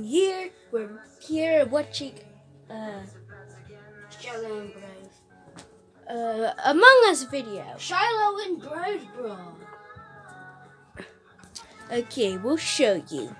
Here, we're here watching uh, Shiloh and Bros. uh, Among Us video. Shiloh and Bros, bro. Okay, we'll show you.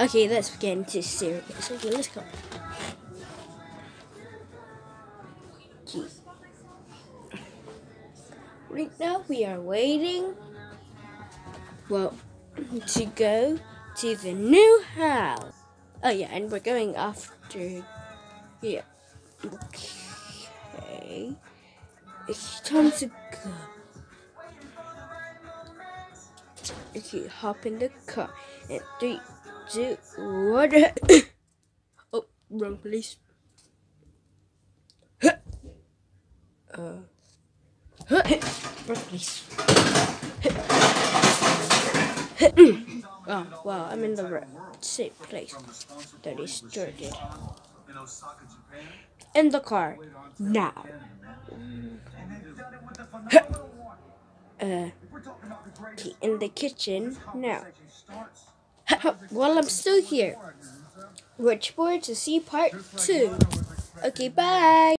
Okay, let's get into serious. Okay, let's go. Right now we are waiting. Well, to go to the new house. Oh yeah, and we're going after. Yeah. Okay. It's time to go. Okay, hop in the car. And three, two, one. oh, wrong place. Uh. wrong place. oh, wow, I'm in the same place that he started. In the car, now. Uh, in the kitchen, now. Well, I'm still here. Watch forward to see part two. Okay, bye.